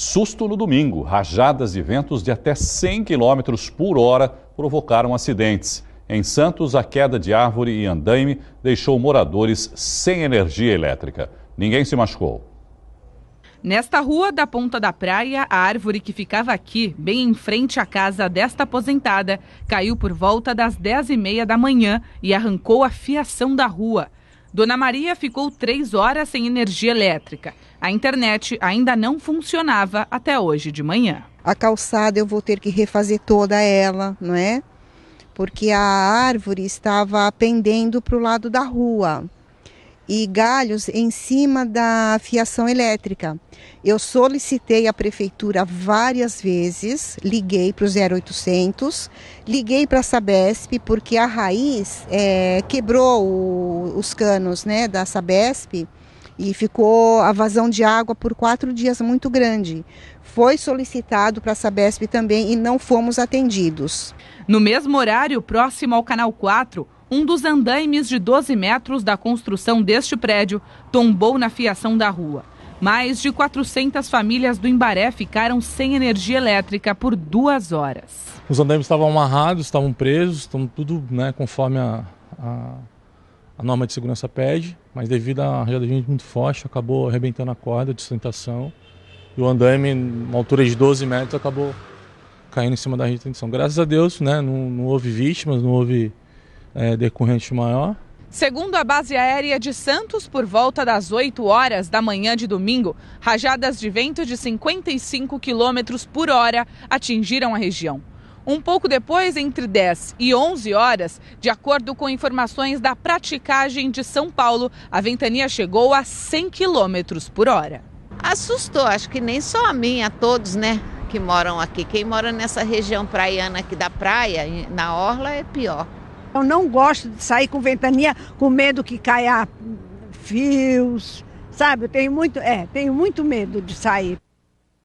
Susto no domingo. Rajadas de ventos de até 100 km por hora provocaram acidentes. Em Santos, a queda de árvore e andaime deixou moradores sem energia elétrica. Ninguém se machucou. Nesta rua da Ponta da Praia, a árvore que ficava aqui, bem em frente à casa desta aposentada, caiu por volta das 10h30 da manhã e arrancou a fiação da rua. Dona Maria ficou três horas sem energia elétrica. A internet ainda não funcionava até hoje de manhã. A calçada eu vou ter que refazer toda ela, não é? Porque a árvore estava pendendo para o lado da rua e galhos em cima da fiação elétrica. Eu solicitei à prefeitura várias vezes, liguei para o 0800, liguei para a Sabesp, porque a raiz é, quebrou o, os canos né, da Sabesp e ficou a vazão de água por quatro dias muito grande. Foi solicitado para a Sabesp também e não fomos atendidos. No mesmo horário, próximo ao Canal 4, um dos andaimes de 12 metros da construção deste prédio tombou na fiação da rua. Mais de 400 famílias do Imbaré ficaram sem energia elétrica por duas horas. Os andaimes estavam amarrados, estavam presos, estão tudo né, conforme a, a, a, norma de segurança pede, mas devido à rajada de muito forte, acabou arrebentando a corda de sustentação. E o andaime, uma altura de 12 metros, acabou caindo em cima da rede de tensão. Graças a Deus, né, não, não houve vítimas, não houve é, decorrente maior. Segundo a base aérea de Santos, por volta das 8 horas da manhã de domingo, rajadas de vento de 55 km por hora atingiram a região. Um pouco depois, entre 10 e 11 horas, de acordo com informações da praticagem de São Paulo, a ventania chegou a 100 km por hora. Assustou, acho que nem só a mim, a todos, né, que moram aqui. Quem mora nessa região praiana aqui da praia, na orla, é pior. Eu não gosto de sair com ventania com medo que caia fios, sabe? Eu tenho muito, é, tenho muito medo de sair.